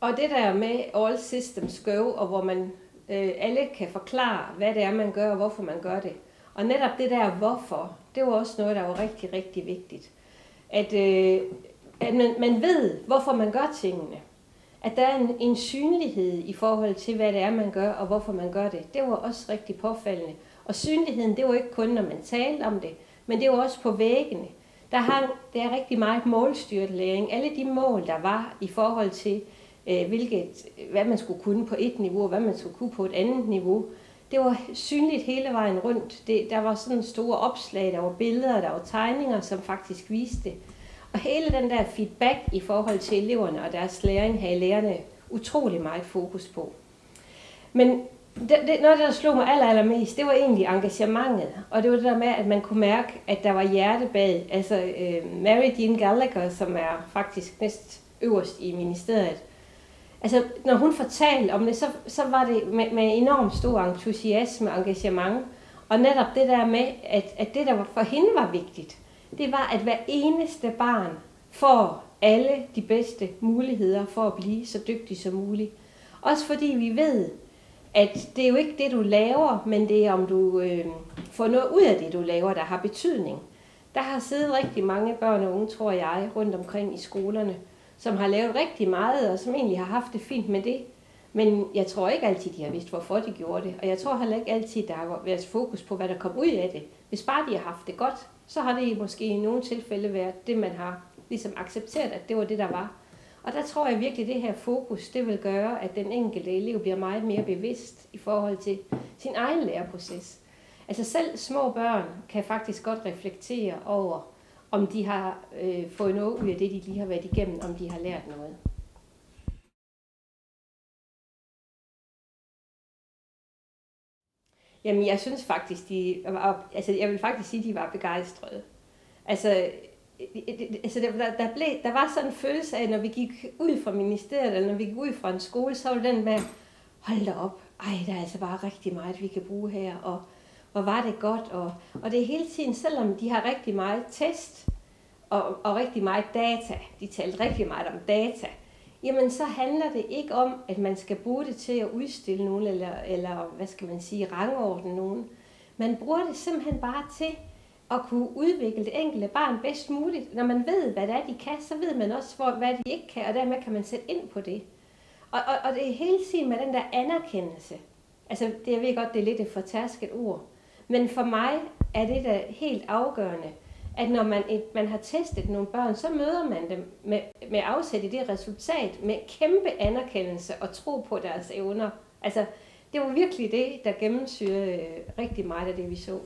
Og det der med all systems go, og hvor man øh, alle kan forklare, hvad det er, man gør, og hvorfor man gør det. Og netop det der hvorfor, det var også noget, der var rigtig, rigtig vigtigt. At, øh, at man, man ved, hvorfor man gør tingene. At der er en, en synlighed i forhold til, hvad det er, man gør, og hvorfor man gør det. Det var også rigtig påfaldende. Og synligheden, det var ikke kun, når man talte om det, men det var også på væggene. Der hang, der er rigtig meget målstyret læring. Alle de mål, der var i forhold til, Øh, hvilket, hvad man skulle kunne på et niveau, og hvad man skulle kunne på et andet niveau, det var synligt hele vejen rundt. Det, der var sådan store opslag, der var billeder, der var tegninger, som faktisk viste det. Og hele den der feedback i forhold til eleverne og deres læring havde lærerne utrolig meget fokus på. Men det, det, noget, der slog mig aller, allermest, det var egentlig engagementet. Og det var det der med, at man kunne mærke, at der var hjerte bag. Altså øh, Mary Jean Gallagher, som er faktisk næst øverst i ministeriet, altså når hun fortalte om det, så, så var det med, med enormt stor entusiasme og engagement. Og netop det der med, at, at det, der for hende var vigtigt, det var, at hver eneste barn får alle de bedste muligheder for at blive så dygtig som muligt. Også fordi vi ved, at det er jo ikke det, du laver, men det er, om du øh, får noget ud af det, du laver, der har betydning. Der har siddet rigtig mange børn og unge, tror jeg, rundt omkring i skolerne, som har lavet rigtig meget, og som egentlig har haft det fint med det. Men jeg tror ikke altid, de har vidst, hvorfor de gjorde det. Og jeg tror heller ikke altid, der har været fokus på, hvad der kom ud af det. Hvis bare de har haft det godt, så har det måske i nogle tilfælde været det, man har ligesom accepteret, at det var det, der var. Og der tror jeg virkelig, at det her fokus, det vil gøre, at den enkelte elev bliver meget mere bevidst i forhold til sin egen læreproces. Altså selv små børn kan faktisk godt reflektere over, om de har øh, fået noget ud af det, de lige har været igennem, om de har lært noget. Jamen, jeg synes faktisk, de var, altså jeg vil faktisk sige, de var begejstrede. Altså, øh, øh, altså der, der, blev, der var sådan en følelse af, når vi gik ud fra ministeriet, eller når vi gik ud fra en skole, så var det den med, hold da op, ej, der er altså bare rigtig meget, vi kan bruge her, og hvor var det godt, og, og det er hele tiden, selvom de har rigtig meget test, og, og rigtig meget data, de talte rigtig meget om data, jamen så handler det ikke om, at man skal bruge det til at udstille nogen, eller, eller hvad skal man sige, rangordne nogen. Man bruger det simpelthen bare til at kunne udvikle det enkelte barn bedst muligt. Når man ved, hvad det er, de kan, så ved man også, hvor, hvad de ikke kan, og dermed kan man sætte ind på det. Og, og, og det er hele tiden med den der anerkendelse. Altså, det, jeg ved godt, det er lidt et fortærsket ord. Men for mig er det da helt afgørende, at når man, et, man har testet nogle børn, så møder man dem med, med afsæt i det resultat, med kæmpe anerkendelse og tro på deres evner. Altså, det var virkelig det, der gennemsyrede øh, rigtig meget af det, vi så.